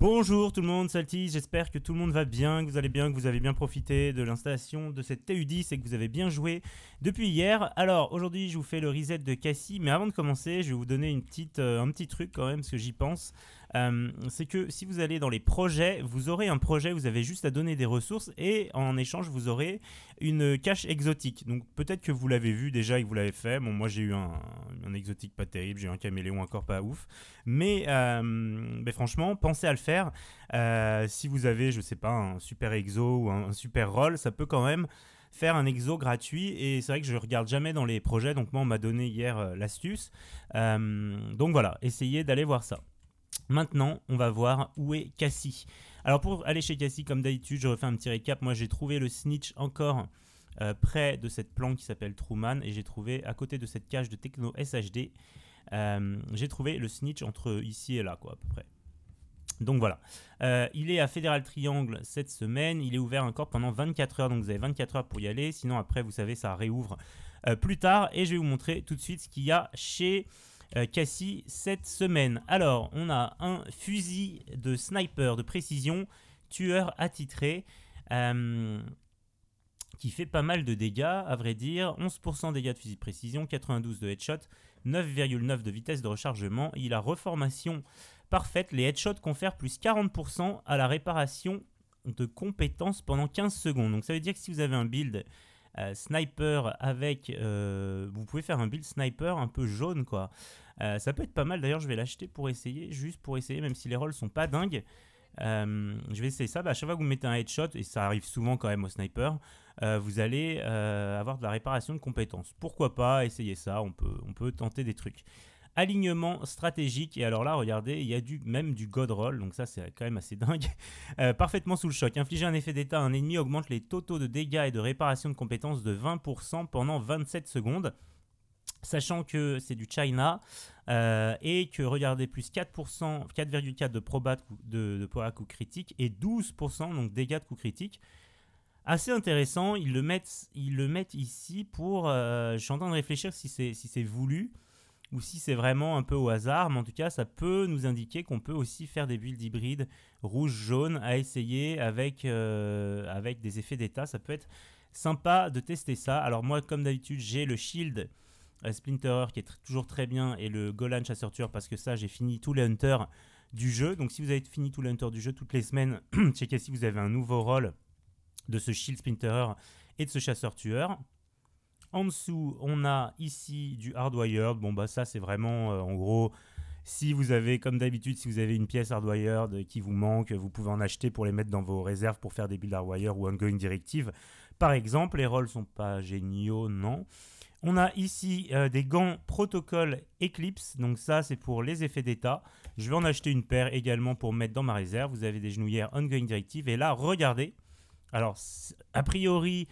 Bonjour tout le monde, Salty, j'espère que tout le monde va bien, que vous allez bien, que vous avez bien profité de l'installation de cette TU10 et que vous avez bien joué depuis hier. Alors aujourd'hui je vous fais le reset de Cassie, mais avant de commencer je vais vous donner euh, un petit truc quand même, parce que j'y pense. Euh, c'est que si vous allez dans les projets, vous aurez un projet, vous avez juste à donner des ressources et en échange vous aurez une cache exotique. Donc peut-être que vous l'avez vu déjà et que vous l'avez fait. Bon moi j'ai eu un, exotique pas terrible, j'ai eu un caméléon encore pas ouf. Mais, euh, mais franchement, pensez à le faire. Euh, si vous avez, je sais pas, un super exo ou un, super rôle, ça peut quand même faire un exo gratuit et c'est vrai que je regarde jamais dans les projets donc moi on m'a donné hier l'astuce donc voilà essayez d'aller voir ça Maintenant, on va voir où est Cassie. Alors pour aller chez Cassie, comme d'habitude, je refais un petit récap. Moi, j'ai trouvé le snitch encore euh, près de cette planque qui s'appelle Truman et j'ai trouvé à côté de cette cage de Techno SHD, euh, j'ai trouvé le snitch entre ici et là, quoi, à peu près. Donc voilà. Euh, il est à Fédéral Triangle cette semaine. Il est ouvert encore pendant 24 heures. Donc vous avez 24 heures pour y aller. Sinon, après, vous savez, ça réouvre plus tard. Et je vais vous montrer tout de suite ce qu'il y a chez euh, Cassie cette semaine. Alors, on a un fusil de sniper de précision, tueur attitré, euh, qui fait pas mal de dégâts, à vrai dire. 11% dégâts de fusil de précision, 92% de headshot, 9,9 de vitesse de rechargement. Il a reformation parfaite. Les headshots confèrent plus 40% à la réparation de compétences pendant 15 secondes. Donc ça veut dire que si vous avez un build euh, sniper avec... Euh, vous pouvez faire un build sniper un peu jaune quoi. Euh, ça peut être pas mal d'ailleurs je vais l'acheter pour essayer, juste pour essayer même si les rolls sont pas dingues. je vais essayer ça, bah, à chaque fois que vous mettez un headshot, et ça arrive souvent quand même au sniper, vous allez avoir de la réparation de compétences. Pourquoi pas essayer ça, on peut, on peut tenter des trucs. Alignement stratégique, et alors là, regardez, il y a du, même du God Roll, donc ça c'est quand même assez dingue. Euh, parfaitement sous le choc. Infliger un effet d'état à un ennemi augmente les totaux de dégâts et de réparation de compétences de 20% pendant 27 secondes. Sachant que c'est du China euh, et que regardez plus 4%, 4,4 de probat de, de, de coup critique et 12% donc dégâts de coup critique. Assez intéressant, ils le mettent, ils le mettent ici pour. Euh, je suis en train de réfléchir si c'est si voulu ou si c'est vraiment un peu au hasard, mais en tout cas, ça peut nous indiquer qu'on peut aussi faire des builds hybrides rouge-jaune à essayer avec, euh, avec des effets d'état. Ça peut être sympa de tester ça. Alors moi, comme d'habitude, j'ai le shield euh, Splinterer qui est toujours très bien et le Golan chasseur tueur parce que ça, j'ai fini tous les hunters du jeu. Donc si vous avez fini tous les hunters du jeu toutes les semaines, checkez si vous avez un nouveau rôle de ce shield Splinterer et de ce chasseur tueur. En dessous, on a ici du hardwired. Bon, bah ça, c'est vraiment, euh, en gros, si vous avez, comme d'habitude, si vous avez une pièce hardwired qui vous manque, vous pouvez en acheter pour les mettre dans vos réserves pour faire des builds hardwired ou ongoing directive. Par exemple, les rolls sont pas géniaux, non. On a ici euh, des gants protocole Eclipse, donc ça c'est pour les effets d'état. Je vais en acheter une paire également pour mettre dans ma réserve. Vous avez des genouillères ongoing directive et là regardez. Alors a priori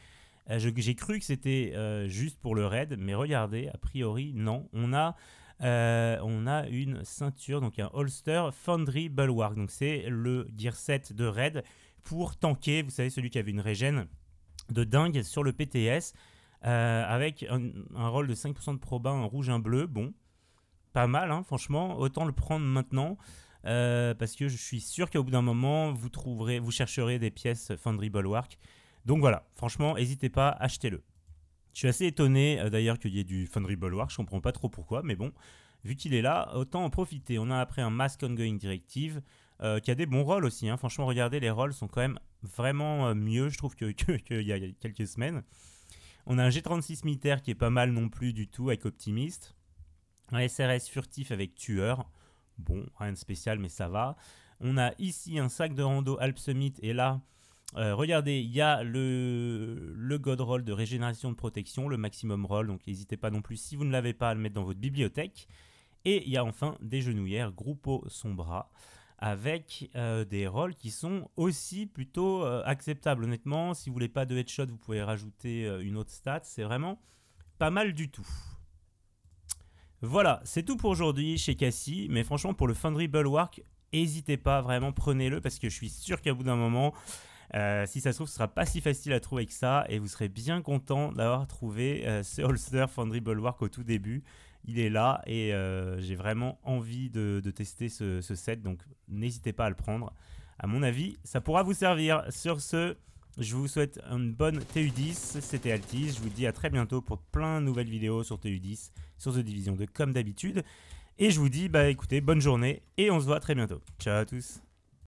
j'ai cru que c'était euh, juste pour le raid, mais regardez, a priori, non. On a, euh, on a une ceinture, donc un holster Foundry Bulwark. Donc c'est le gear set de raid pour tanker, vous savez, celui qui avait une régène de dingue sur le PTS, avec un, rôle de 5% de proba, un rouge, un bleu. Bon, pas mal, hein, franchement, autant le prendre maintenant. parce que je suis sûr qu'au bout d'un moment, vous trouverez, vous chercherez des pièces Foundry Bulwark donc voilà, franchement, n'hésitez pas, achetez-le. Je suis assez étonné euh, d'ailleurs qu'il y ait du Foundry Bulwark, je comprends pas trop pourquoi, mais bon, vu qu'il est là, autant en profiter. On a après un Mask Ongoing Directive, euh, qui a des bons rôles aussi. Hein. Franchement, regardez, les rôles sont quand même vraiment euh, mieux, je trouve, qu'il que, y a quelques semaines. On a un G36 militaire qui est pas mal non plus du tout avec Optimist. Un SRS furtif avec Tueur. Bon, rien de spécial, mais ça va. On a ici un sac de rando Alp Summit, et là, euh, regardez, il y a le, le God Roll de régénération de protection, le maximum roll, donc n'hésitez pas non plus si vous ne l'avez pas à le mettre dans votre bibliothèque. Et il y a enfin des genouillères Gruppo Sombra avec euh, des rolls qui sont aussi plutôt euh, acceptables. Honnêtement, si vous voulez pas de headshot, vous pouvez rajouter une autre stat. C'est vraiment pas mal du tout. Voilà, c'est tout pour aujourd'hui chez Cassie. Mais franchement, pour le Foundry Bulwark, n'hésitez pas, vraiment prenez-le parce que je suis sûr qu'à bout d'un moment, euh, si ça se trouve, ce sera pas si facile à trouver que ça et vous serez bien content d'avoir trouvé euh, ce holster Foundry Bulwark au tout début. il est là et euh, j'ai vraiment envie de, tester ce, set, donc n'hésitez pas à le prendre. À mon avis, ça pourra vous servir. Sur ce, je vous souhaite une bonne TU10, c'était Altis, je vous dis à très bientôt pour plein de nouvelles vidéos sur TU10, sur The Division 2 comme d'habitude. Et je vous dis, bah écoutez, bonne journée et on se voit très bientôt. Ciao à tous